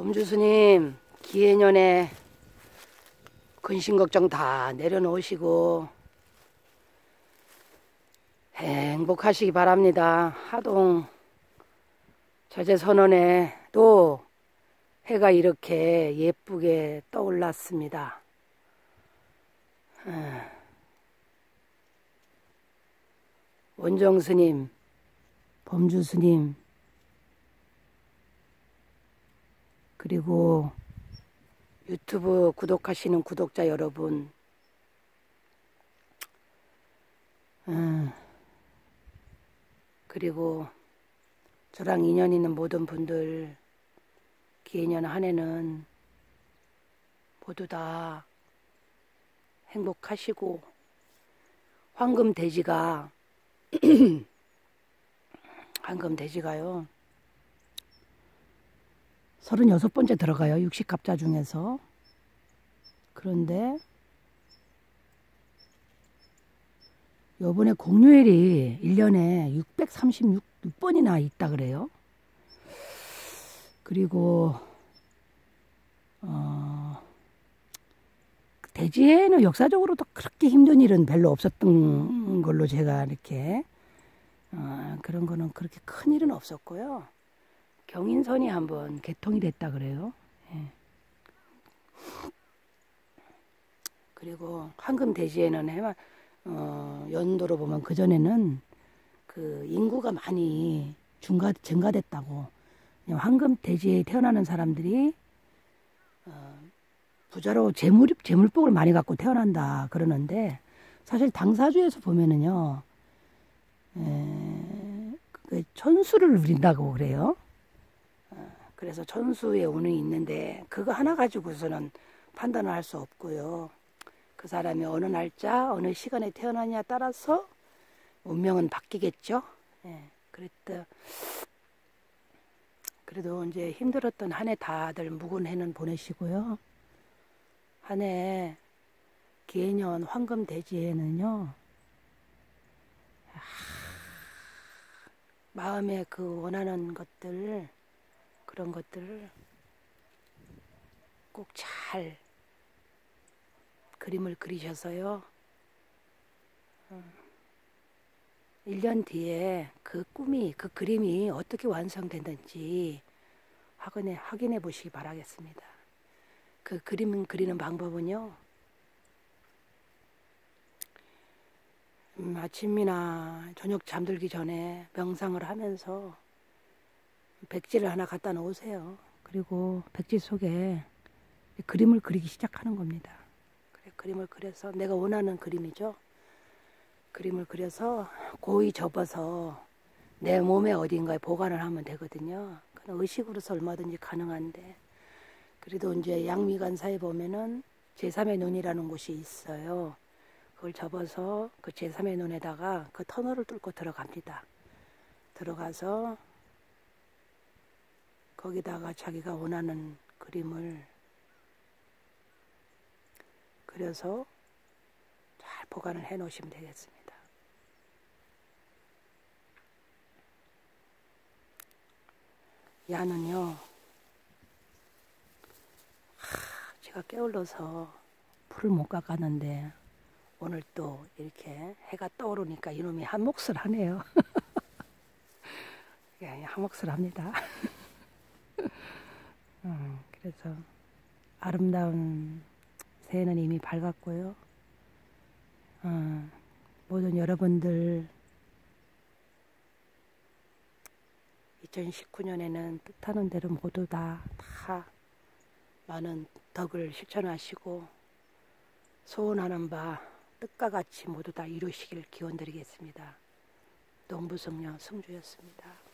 범주스님 기해년에 근심 걱정 다 내려놓으시고 행복하시기 바랍니다. 하동 저제 선언에 또 해가 이렇게 예쁘게 떠올랐습니다. 원정 스님, 범주 스님, 그리고 유튜브 구독하시는 구독자 여러분, 음, 그리고 저랑 인연 있는 모든 분들, 기해년 한 해는 모두 다 행복하시고, 황금 돼지가, 황금 돼지가요, 36번째 들어가요. 60갑자 중에서. 그런데 요번에 공휴일이 1년에 636번이나 있다 그래요. 그리고 어 대지에는 역사적으로도 그렇게 힘든 일은 별로 없었던 걸로 제가 이렇게 어 그런 거는 그렇게 큰 일은 없었고요. 경인선이 한번 개통이 됐다 그래요. 예. 그리고 황금 대지에는 해마 어, 연도로 보면 그 전에는 그 인구가 많이 증가 증가됐다고 황금 대지에 태어나는 사람들이 어, 부자로 재물 재물복을 많이 갖고 태어난다 그러는데 사실 당사주에서 보면은요 에, 그 천수를 누린다고 그래요. 그래서 천수의 운이 있는데 그거 하나 가지고서는 판단을 할 수 없고요. 그 사람이 어느 날짜, 어느 시간에 태어나냐에 따라서 운명은 바뀌겠죠. 예, 그랬다. 그래도 이제 힘들었던 한 해 다들 묵은 해는 보내시고요. 한해 기해년 황금 대지에는요. 마음에 그 원하는 것들 그런 것들을 꼭 잘 그림을 그리셔서요. 1년 어, 뒤에 그 꿈이, 그 그림이 어떻게 완성됐는지 확인해, 확인해 보시기 바라겠습니다. 그 그림 그리는 방법은요. 음, 아침이나 저녁 잠들기 전에 명상을 하면서 백지를 하나 갖다 놓으세요. 그리고 백지 속에 그림을 그리기 시작하는 겁니다. 그래, 그림을 그려서 내가 원하는 그림이죠. 그림을 그려서 고이 접어서 내 몸의 어딘가에 보관을 하면 되거든요. 의식으로서 얼마든지 가능한데 그래도 이제 양미간사에 보면은 제3의 눈이라는 곳이 있어요. 그걸 접어서 그 제3의 눈에다가 그 터널을 뚫고 들어갑니다. 들어가서 거기다가 자기가 원하는 그림을 그려서 잘 보관을 해 놓으시면 되겠습니다. 야는요, 하, 제가 깨울러서 불을 못 깎았는데 오늘 또 이렇게 해가 떠오르니까 이놈이 한 몫을 하네요. 예, 한 몫을 합니다. 어, 그래서 아름다운 새해는 이미 밝았고요. 어, 모든 여러분들 2019년에는 뜻하는 대로 모두 다, 다 많은 덕을 실천하시고 소원하는 바 뜻과 같이 모두 다 이루시길 기원 드리겠습니다. 농부성녀 승주였습니다.